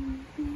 Mm-hmm.